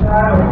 shadow.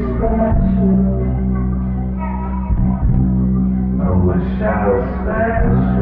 special. wish a shadow special.